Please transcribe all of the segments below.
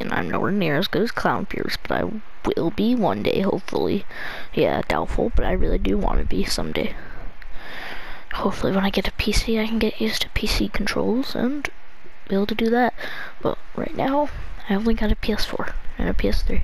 and I'm nowhere near as good as Clown Pierce, but I will be one day, hopefully. Yeah, doubtful, but I really do want to be someday. Hopefully when I get a PC, I can get used to PC controls and be able to do that. But right now, I only got a PS4 and a PS3.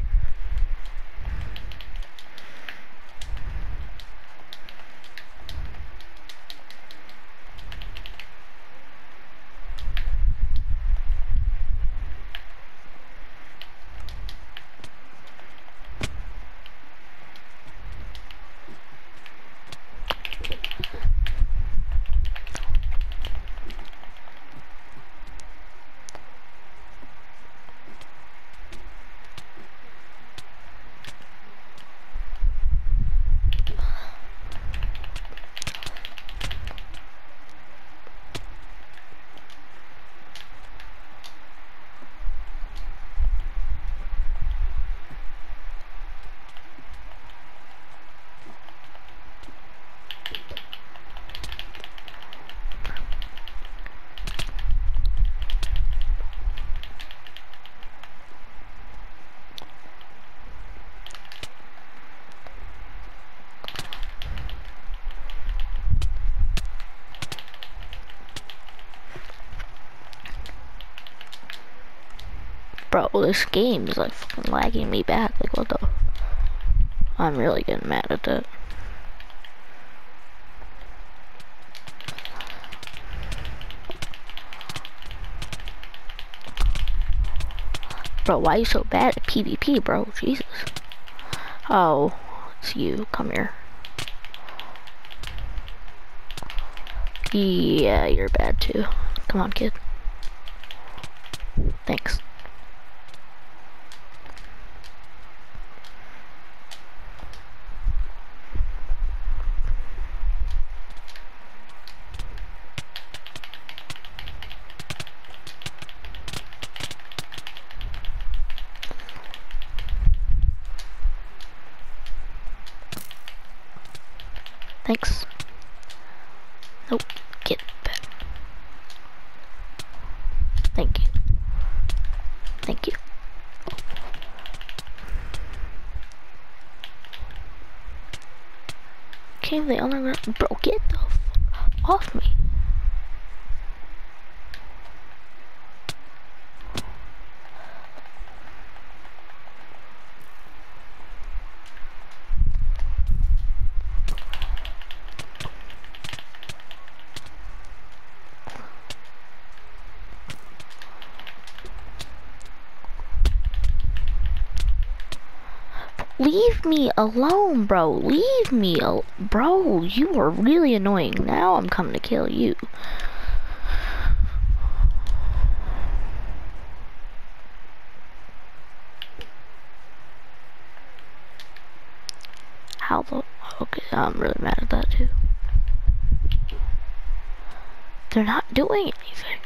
Bro, this game is like fucking lagging me back. Like, what the? I'm really getting mad at that. Bro, why are you so bad at PvP, bro? Jesus. Oh, it's you. Come here. Yeah, you're bad too. Come on, kid. Thanks. Thanks. Nope, get back. Thank you. Thank you. Came the underground. Bro, get the off me. Leave me alone, bro. Leave me al- Bro, you are really annoying. Now I'm coming to kill you. How the... Okay, I'm really mad at that too. They're not doing anything.